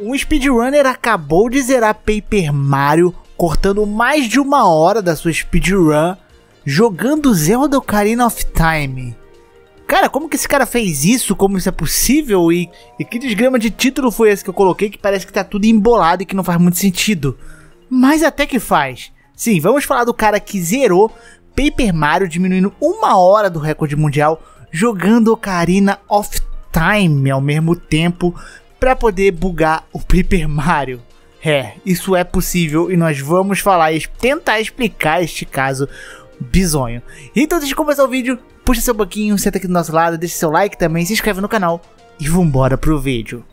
Um speedrunner acabou de zerar Paper Mario, cortando mais de uma hora da sua speedrun, jogando Zelda Ocarina of Time. Cara, como que esse cara fez isso? Como isso é possível? E, e que desgrama de título foi esse que eu coloquei que parece que tá tudo embolado e que não faz muito sentido? Mas até que faz. Sim, vamos falar do cara que zerou Paper Mario, diminuindo uma hora do recorde mundial, jogando Ocarina of Time ao mesmo tempo, para poder bugar o Paper Mario. É, isso é possível e nós vamos falar e tentar explicar este caso bizonho. Então, deixa eu começar o vídeo, puxa seu banquinho, senta aqui do nosso lado, deixa seu like também, se inscreve no canal e vambora pro vídeo.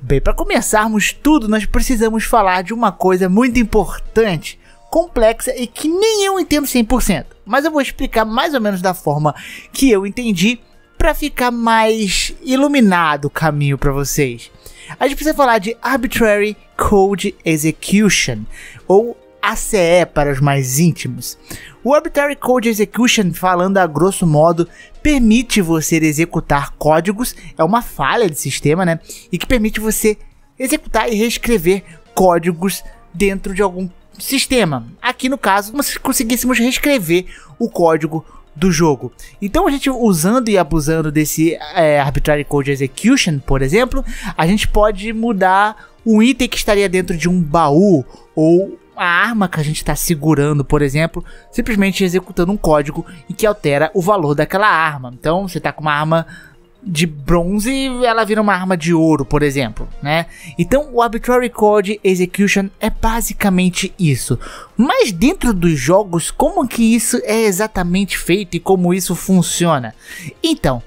Bem, para começarmos tudo, nós precisamos falar de uma coisa muito importante, complexa e que nem eu entendo 100%, mas eu vou explicar mais ou menos da forma que eu entendi para ficar mais iluminado o caminho para vocês. A gente precisa falar de Arbitrary Code Execution, ou ACE para os mais íntimos. O Arbitrary Code Execution, falando a grosso modo, permite você executar códigos, é uma falha de sistema, né? E que permite você executar e reescrever códigos dentro de algum sistema. Aqui no caso, como se conseguíssemos reescrever o código do jogo. Então a gente usando e abusando desse é, Arbitrary Code Execution, por exemplo, a gente pode mudar um item que estaria dentro de um baú ou a arma que a gente está segurando, por exemplo, simplesmente executando um código em que altera o valor daquela arma. Então você está com uma arma de bronze, ela vira uma arma de ouro, por exemplo, né? Então, o Arbitrary Code Execution é basicamente isso. Mas dentro dos jogos, como que isso é exatamente feito e como isso funciona? Então,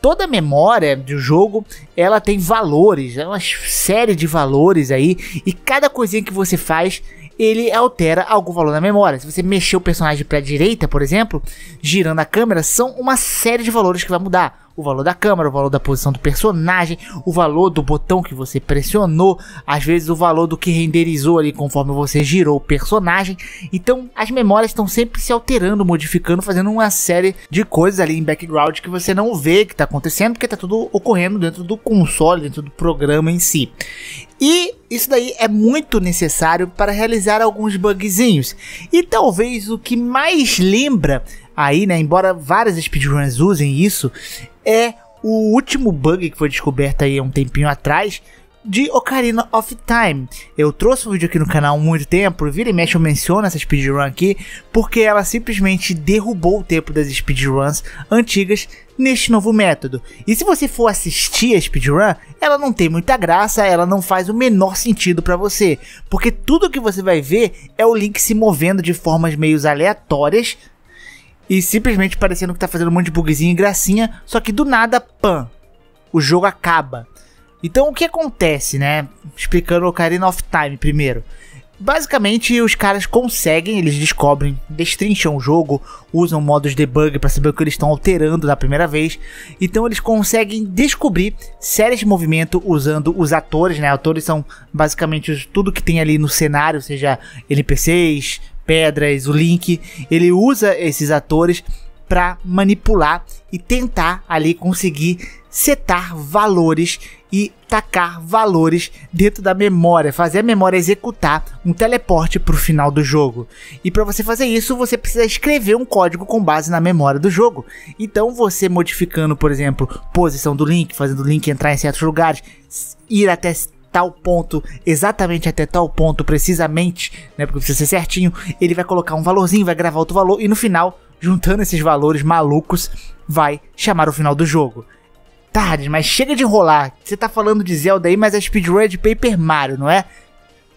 toda a memória do jogo, ela tem valores, é uma série de valores aí, e cada coisinha que você faz ele altera algum valor na memória. Se você mexer o personagem para a direita, por exemplo, girando a câmera, são uma série de valores que vai mudar o valor da câmera, o valor da posição do personagem, o valor do botão que você pressionou, às vezes o valor do que renderizou ali conforme você girou o personagem. Então as memórias estão sempre se alterando, modificando, fazendo uma série de coisas ali em background que você não vê que está acontecendo, porque está tudo ocorrendo dentro do console, dentro do programa em si. E isso daí é muito necessário para realizar alguns bugzinhos. E talvez o que mais lembra aí, né, embora várias speedruns usem isso, é o último bug que foi descoberto aí há um tempinho atrás de Ocarina of Time. Eu trouxe um vídeo aqui no canal há muito tempo, vira e mexe eu menciono essa speedrun aqui, porque ela simplesmente derrubou o tempo das speedruns antigas neste novo método. E se você for assistir a speedrun, ela não tem muita graça, ela não faz o menor sentido para você, porque tudo que você vai ver é o Link se movendo de formas meio aleatórias e simplesmente parecendo que tá fazendo um monte de bugzinho e gracinha, só que do nada, pam, o jogo acaba. Então o que acontece, né? Explicando o Ocarina of Time primeiro. Basicamente, os caras conseguem, eles descobrem, destrincham o jogo, usam modos debug para saber o que eles estão alterando da primeira vez. Então, eles conseguem descobrir séries de movimento usando os atores, né? Atores são basicamente tudo que tem ali no cenário, seja NPCs, pedras, o Link, ele usa esses atores para manipular e tentar ali conseguir setar valores e tacar valores dentro da memória, fazer a memória executar um teleporte para o final do jogo. E para você fazer isso, você precisa escrever um código com base na memória do jogo. Então, você modificando, por exemplo, posição do link, fazendo o link entrar em certos lugares, ir até tal ponto, exatamente até tal ponto, precisamente, né? Porque precisa ser certinho, ele vai colocar um valorzinho, vai gravar outro valor e no final, juntando esses valores malucos, vai chamar o final do jogo. Tarde, mas chega de enrolar. Você tá falando de Zelda aí, mas a speedrun é de Paper Mario, não é?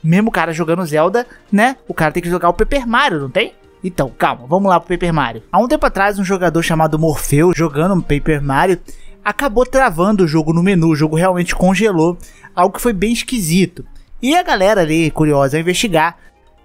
Mesmo o cara jogando Zelda, né? O cara tem que jogar o Paper Mario, não tem? Então, calma, vamos lá pro Paper Mario. Há um tempo atrás, um jogador chamado Morfeu, jogando Paper Mario, acabou travando o jogo no menu, o jogo realmente congelou, algo que foi bem esquisito. E a galera ali, curiosa a investigar,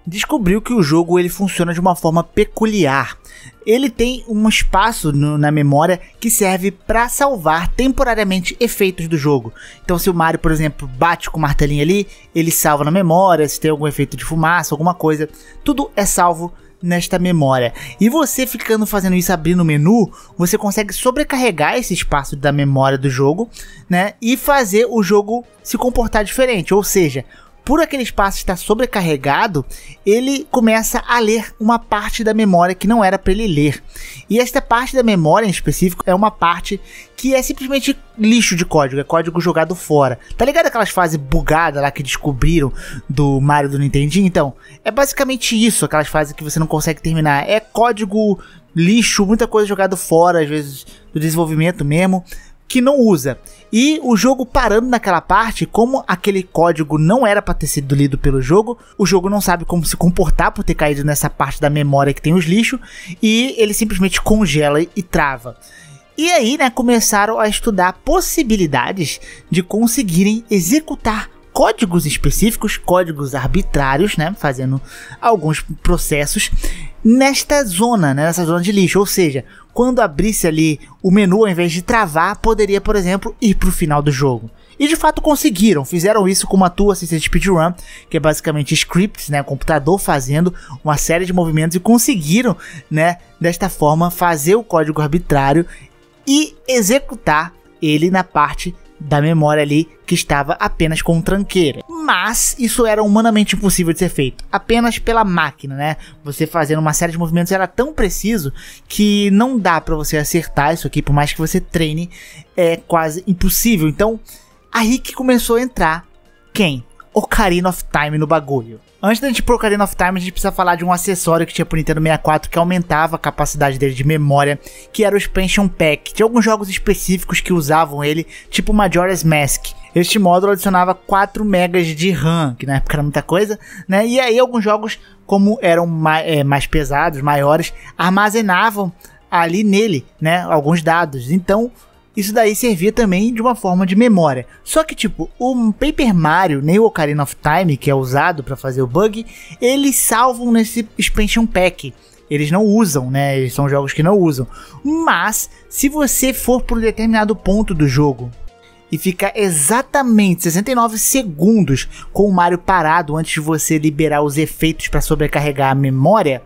descobriu que o jogo ele funciona de uma forma peculiar. Ele tem um espaço no, na memória que serve para salvar temporariamente efeitos do jogo. Então, se o Mario, por exemplo, bate com o martelinho ali, ele salva na memória. Se tem algum efeito de fumaça, alguma coisa, tudo é salvo nesta memória. E você ficando fazendo isso abrindo o menu, você consegue sobrecarregar esse espaço da memória do jogo, né? E fazer o jogo se comportar diferente. Ou seja, por aquele espaço estar sobrecarregado, ele começa a ler uma parte da memória que não era para ele ler. E esta parte da memória em específico é uma parte que é simplesmente lixo de código, é código jogado fora. Tá ligado aquelas fases bugadas lá que descobriram do Mario do Nintendinho? Então, é basicamente isso, aquelas fases que você não consegue terminar. É código lixo, muita coisa jogada fora, às vezes do desenvolvimento mesmo que não usa. E o jogo parando naquela parte, como aquele código não era para ter sido lido pelo jogo, o jogo não sabe como se comportar por ter caído nessa parte da memória que tem os lixos e ele simplesmente congela e trava. E aí, né, começaram a estudar possibilidades de conseguirem executar códigos específicos, códigos arbitrários, né, fazendo alguns processos nesta zona, né, nessa zona de lixo, ou seja, quando abrisse ali o menu, ao invés de travar, poderia, por exemplo, ir para o final do jogo. E de fato conseguiram, fizeram isso com uma tool assisted speedrun, que é basicamente scripts, né, computador fazendo uma série de movimentos e conseguiram, né, desta forma fazer o código arbitrário e executar ele na parte da memória ali que estava apenas com tranqueira. Mas isso era humanamente impossível de ser feito, apenas pela máquina, né? Você fazendo uma série de movimentos era tão preciso que não dá para você acertar isso aqui, por mais que você treine, é quase impossível. Então, aí que começou a entrar quem? Ocarina of Time no bagulho. Antes da gente ir pro Ocarina of Time, a gente precisa falar de um acessório que tinha pro Nintendo 64 que aumentava a capacidade dele de memória, que era o Expansion Pack. Tinha alguns jogos específicos que usavam ele, tipo Majora's Mask. Este módulo adicionava 4 MB de RAM, que na época era muita coisa, né? E aí alguns jogos, como eram mais, é, mais pesados, maiores, armazenavam ali nele, né, alguns dados. Então, isso daí servia também de uma forma de memória. Só que, tipo, o Paper Mario, nem o Ocarina of Time, que é usado para fazer o bug, eles salvam nesse expansion pack. Eles não usam, né? Eles são jogos que não usam. Mas, se você for por um determinado ponto do jogo e ficar exatamente 69 segundos com o Mario parado antes de você liberar os efeitos para sobrecarregar a memória,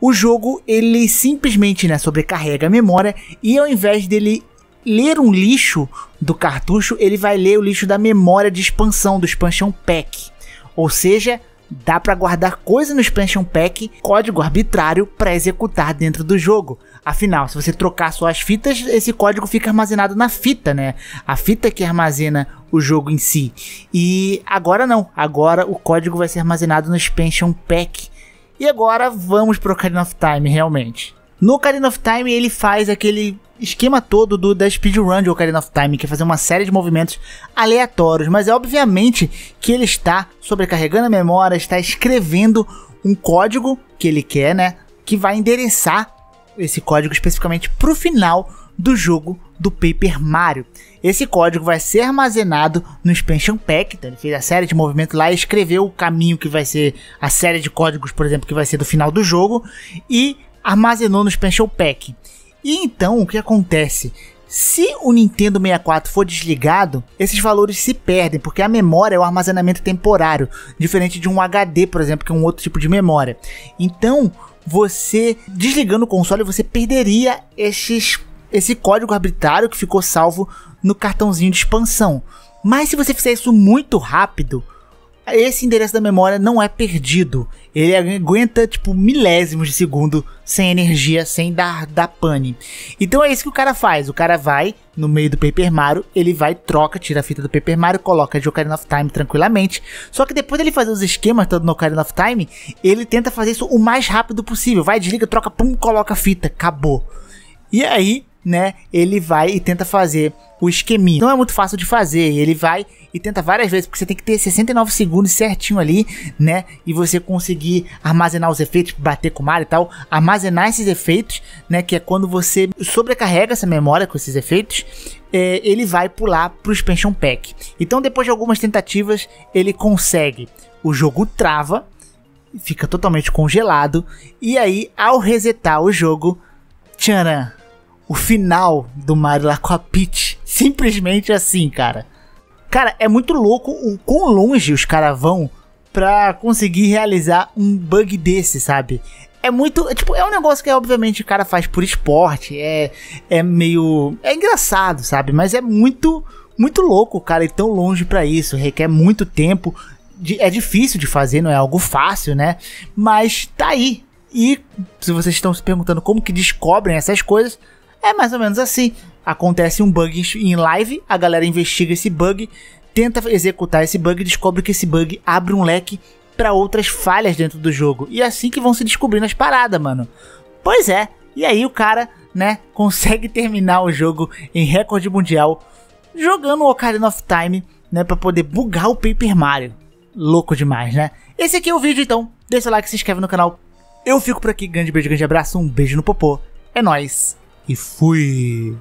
o jogo ele simplesmente né, sobrecarrega a memória e ao invés dele ler um lixo do cartucho, ele vai ler o lixo da memória de expansão, do expansion pack. Ou seja, dá para guardar coisa no expansion pack, código arbitrário para executar dentro do jogo. Afinal, se você trocar suas fitas, esse código fica armazenado na fita, né? A fita que armazena o jogo em si. E agora não, agora o código vai ser armazenado no expansion pack. E agora vamos pro Ocarina of Time realmente. No Ocarina of Time ele faz aquele esquema todo do, da speedrun de Ocarina of Time, que é fazer uma série de movimentos aleatórios, mas é obviamente que ele está sobrecarregando a memória, está escrevendo um código que ele quer, né, que vai endereçar esse código especificamente para o final do jogo do Paper Mario. Esse código vai ser armazenado no expansion pack, então ele fez a série de movimentos lá e escreveu o caminho que vai ser a série de códigos, por exemplo, que vai ser do final do jogo e armazenou no expansion pack. E então o que acontece? Se o Nintendo 64 for desligado, esses valores se perdem, porque a memória é o armazenamento temporário, diferente de um HD, por exemplo, que é um outro tipo de memória. Então, você desligando o console, você perderia esses, esse código arbitrário que ficou salvo no cartãozinho de expansão. Mas se você fizer isso muito rápido, esse endereço da memória não é perdido. Ele aguenta, tipo, milésimos de segundo sem energia, sem dar, dar pane. Então é isso que o cara faz. O cara vai no meio do Paper Mario, ele vai, troca, tira a fita do Paper Mario, coloca de Ocarina of Time tranquilamente. Só que depois dele fazer os esquemas todo no Ocarina of Time, ele tenta fazer isso o mais rápido possível. Vai, desliga, troca, pum, coloca a fita, acabou. E aí, né, ele vai e tenta fazer o esqueminha. Não é muito fácil de fazer, ele vai e tenta várias vezes, porque você tem que ter 69 segundos certinho ali, né, e você conseguir armazenar os efeitos, bater com o mar e tal, armazenar esses efeitos, né, que é quando você sobrecarrega essa memória com esses efeitos, é, ele vai pular pro expansion pack. Então depois de algumas tentativas, ele consegue. O jogo trava, fica totalmente congelado, e aí ao resetar o jogo, tcharam! O final do Mario lá com a Peach. Simplesmente assim, cara. Cara, é muito louco o quão longe os caras vão pra conseguir realizar um bug desse, sabe? é muito. Tipo, é um negócio que obviamente o cara faz por esporte. É, é meio. É engraçado, sabe? Mas é muito. Muito louco cara ir tão longe para isso. Requer muito tempo. É difícil de fazer, não é algo fácil, né? Mas tá aí. E se vocês estão se perguntando como que descobrem essas coisas, é mais ou menos assim. Acontece um bug em live, a galera investiga esse bug, tenta executar esse bug e descobre que esse bug abre um leque para outras falhas dentro do jogo. E é assim que vão se descobrindo as paradas, mano. Pois é, e aí o cara, né, consegue terminar o jogo em recorde mundial jogando o Ocarina of Time, né, para poder bugar o Paper Mario. Louco demais, né? Esse aqui é o vídeo então. Deixa o like, se inscreve no canal. Eu fico por aqui, grande beijo, grande abraço, um beijo no popô. É nóis e fui!